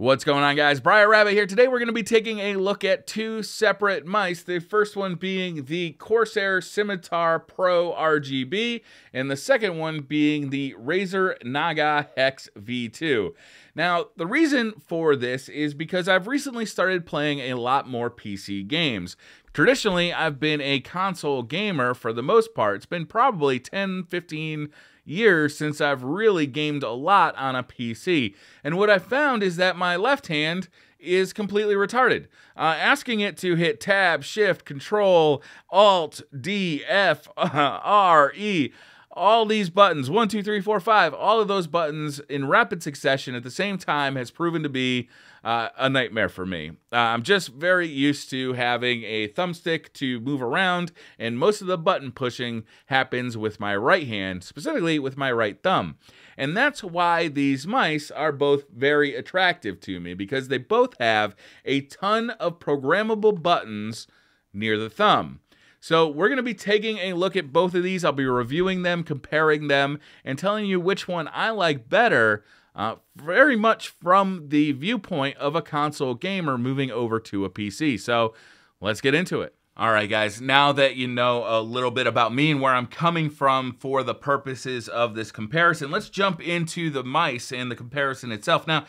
What's going on, guys? Briar Rabbit here. Today we're going to be taking a look at two separate mice. The first one being the Corsair Scimitar Pro RGB, and the second one being the Razer Naga Hex V2. Now, the reason for this is because I've recently started playing a lot more PC games. Traditionally, I've been a console gamer for the most part. It's been probably 10, 15 years since I've really gamed a lot on a PC. And what I found is that my left hand is completely retarded. Uh, asking it to hit Tab, Shift, Control, Alt, D, F, R, E, all these buttons, one, two, three, four, five, all of those buttons in rapid succession at the same time has proven to be uh, a nightmare for me. Uh, I'm just very used to having a thumbstick to move around, and most of the button pushing happens with my right hand, specifically with my right thumb. And that's why these mice are both very attractive to me, because they both have a ton of programmable buttons near the thumb. So we're going to be taking a look at both of these. I'll be reviewing them, comparing them, and telling you which one I like better uh, very much from the viewpoint of a console gamer moving over to a PC. So let's get into it. All right, guys, now that you know a little bit about me and where I'm coming from for the purposes of this comparison, let's jump into the mice and the comparison itself. Now,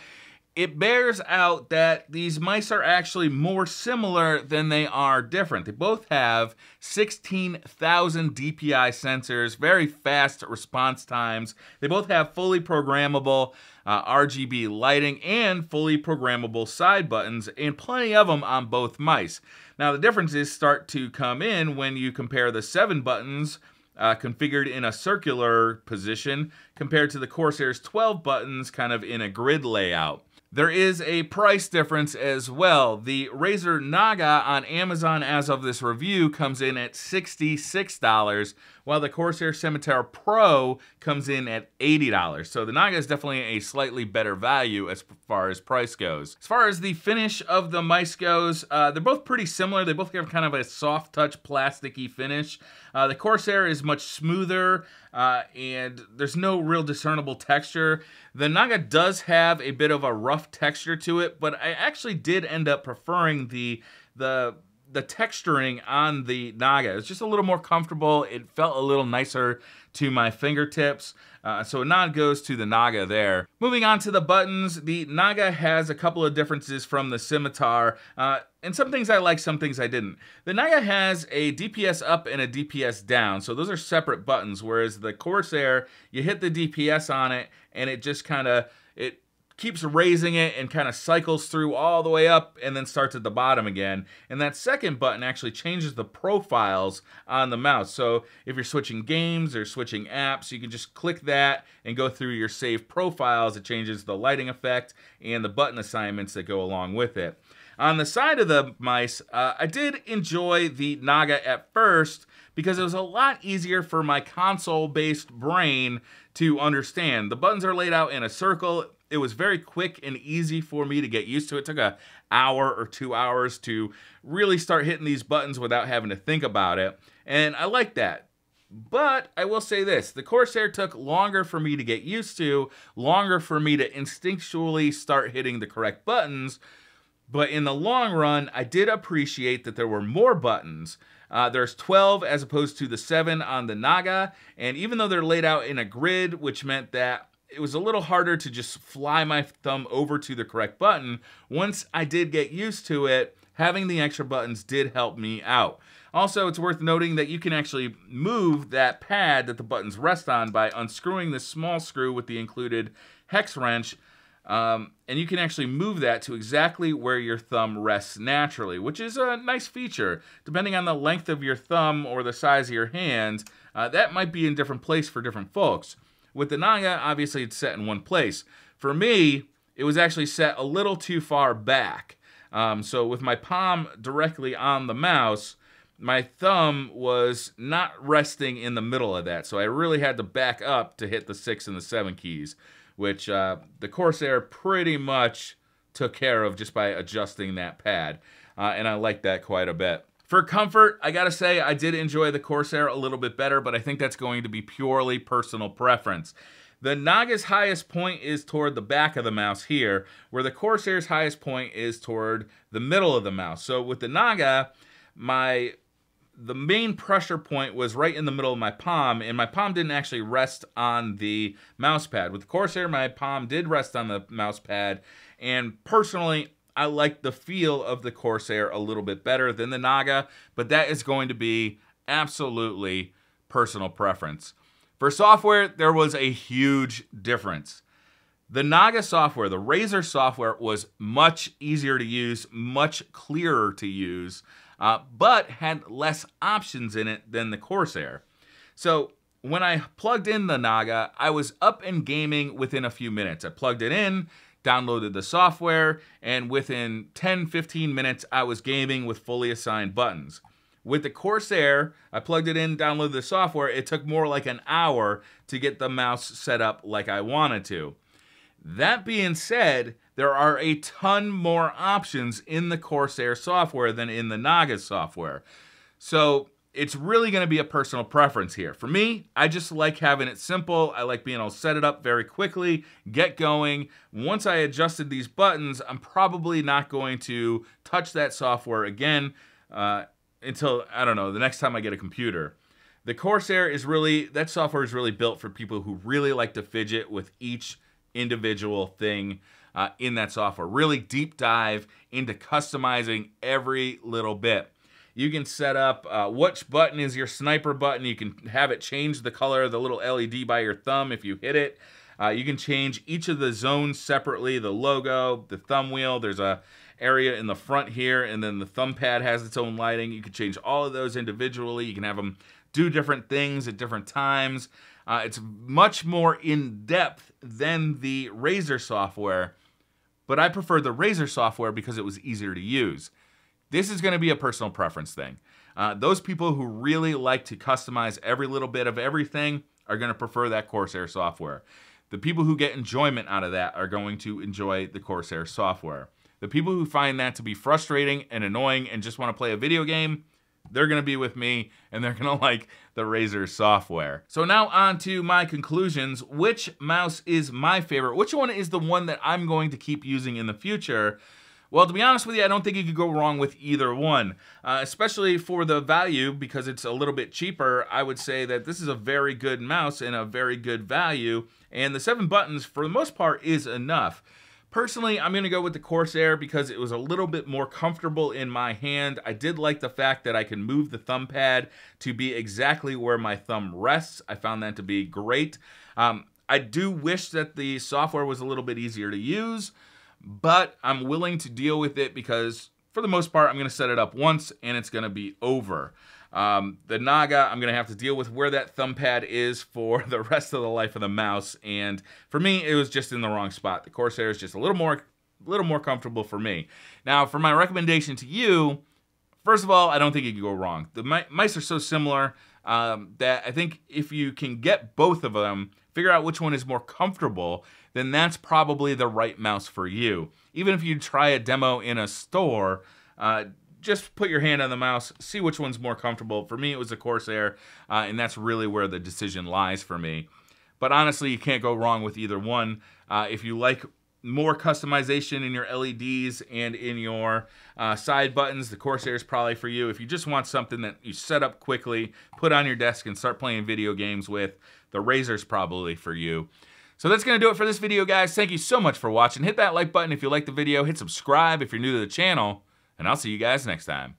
it bears out that these mice are actually more similar than they are different. They both have 16,000 DPI sensors, very fast response times. They both have fully programmable uh, RGB lighting and fully programmable side buttons, and plenty of them on both mice. Now, the differences start to come in when you compare the seven buttons uh, configured in a circular position compared to the Corsair's 12 buttons kind of in a grid layout. There is a price difference as well. The Razer Naga on Amazon as of this review comes in at $66, while the Corsair Scimitar Pro comes in at $80. So the Naga is definitely a slightly better value as far as price goes. As far as the finish of the mice goes, uh, they're both pretty similar. They both have kind of a soft touch plasticky finish. Uh, the Corsair is much smoother uh, and there's no real discernible texture. The Naga does have a bit of a rough texture to it, but I actually did end up preferring the the the texturing on the Naga. It's just a little more comfortable. It felt a little nicer to my fingertips. Uh, so a nod goes to the Naga there. Moving on to the buttons, the Naga has a couple of differences from the Scimitar. Uh, and some things I like, some things I didn't. The Naga has a DPS up and a DPS down, so those are separate buttons, whereas the Corsair, you hit the DPS on it, and it just kind of, it keeps raising it and kind of cycles through all the way up and then starts at the bottom again. And that second button actually changes the profiles on the mouse. So if you're switching games or switching apps, you can just click that and go through your saved profiles. It changes the lighting effect and the button assignments that go along with it. On the side of the mice, uh, I did enjoy the Naga at first because it was a lot easier for my console-based brain to understand. The buttons are laid out in a circle it was very quick and easy for me to get used to. It took a hour or two hours to really start hitting these buttons without having to think about it. And I like that. But I will say this, the Corsair took longer for me to get used to, longer for me to instinctually start hitting the correct buttons. But in the long run, I did appreciate that there were more buttons. Uh, there's 12 as opposed to the 7 on the Naga. And even though they're laid out in a grid, which meant that it was a little harder to just fly my thumb over to the correct button. Once I did get used to it, having the extra buttons did help me out. Also, it's worth noting that you can actually move that pad that the buttons rest on by unscrewing the small screw with the included hex wrench. Um, and you can actually move that to exactly where your thumb rests naturally, which is a nice feature. Depending on the length of your thumb or the size of your hand, uh, that might be in different place for different folks. With the Naga, obviously it's set in one place. For me, it was actually set a little too far back. Um, so with my palm directly on the mouse, my thumb was not resting in the middle of that. So I really had to back up to hit the six and the seven keys, which uh, the Corsair pretty much took care of just by adjusting that pad. Uh, and I like that quite a bit. For comfort, I gotta say, I did enjoy the Corsair a little bit better, but I think that's going to be purely personal preference. The Naga's highest point is toward the back of the mouse here, where the Corsair's highest point is toward the middle of the mouse. So with the Naga, my the main pressure point was right in the middle of my palm, and my palm didn't actually rest on the mouse pad. With the Corsair, my palm did rest on the mouse pad, and personally, I like the feel of the Corsair a little bit better than the Naga, but that is going to be absolutely personal preference. For software, there was a huge difference. The Naga software, the Razer software, was much easier to use, much clearer to use uh, but had less options in it than the Corsair. So when I plugged in the Naga, I was up and gaming within a few minutes. I plugged it in, downloaded the software, and within 10 15 minutes, I was gaming with fully assigned buttons. With the Corsair, I plugged it in, downloaded the software. It took more like an hour to get the mouse set up like I wanted to. That being said, there are a ton more options in the Corsair software than in the Naga software. So it's really going to be a personal preference here. For me, I just like having it simple. I like being able to set it up very quickly, get going. Once I adjusted these buttons, I'm probably not going to touch that software again uh, until, I don't know, the next time I get a computer. The Corsair is really, that software is really built for people who really like to fidget with each individual thing uh, in that software. Really deep dive into customizing every little bit. You can set up uh, which button is your sniper button. You can have it change the color of the little LED by your thumb if you hit it. Uh, you can change each of the zones separately, the logo, the thumb wheel. There's a area in the front here, and then the thumb pad has its own lighting. You can change all of those individually. You can have them do different things at different times. Uh, it's much more in depth than the Razer software, but I prefer the Razer software because it was easier to use. This is going to be a personal preference thing. Uh, those people who really like to customize every little bit of everything are going to prefer that Corsair software. The people who get enjoyment out of that are going to enjoy the Corsair software. The people who find that to be frustrating and annoying and just want to play a video game, they're going to be with me and they're going to like the Razer software. So now on to my conclusions. Which mouse is my favorite? Which one is the one that I'm going to keep using in the future? Well, to be honest with you, I don't think you could go wrong with either one, uh, especially for the value because it's a little bit cheaper. I would say that this is a very good mouse and a very good value, and the seven buttons, for the most part, is enough. Personally, I'm going to go with the Corsair because it was a little bit more comfortable in my hand. I did like the fact that I can move the thumb pad to be exactly where my thumb rests. I found that to be great. Um, I do wish that the software was a little bit easier to use, but I'm willing to deal with it because for the most part, I'm going to set it up once and it's going to be over. Um, the Naga, I'm going to have to deal with where that thumb pad is for the rest of the life of the mouse. And for me, it was just in the wrong spot. The Corsair is just a little more, little more comfortable for me. Now, for my recommendation to you, first of all, I don't think you can go wrong. The mice are so similar um, that I think if you can get both of them, figure out which one is more comfortable, then that's probably the right mouse for you. Even if you try a demo in a store, uh, just put your hand on the mouse, see which one's more comfortable. For me, it was the Corsair, uh, and that's really where the decision lies for me. But honestly, you can't go wrong with either one. Uh, if you like more customization in your LEDs and in your uh, side buttons, the Corsair is probably for you. If you just want something that you set up quickly, put on your desk and start playing video games with, the Razer's probably for you. So that's going to do it for this video, guys. Thank you so much for watching. Hit that like button if you like the video. Hit subscribe if you're new to the channel and I'll see you guys next time.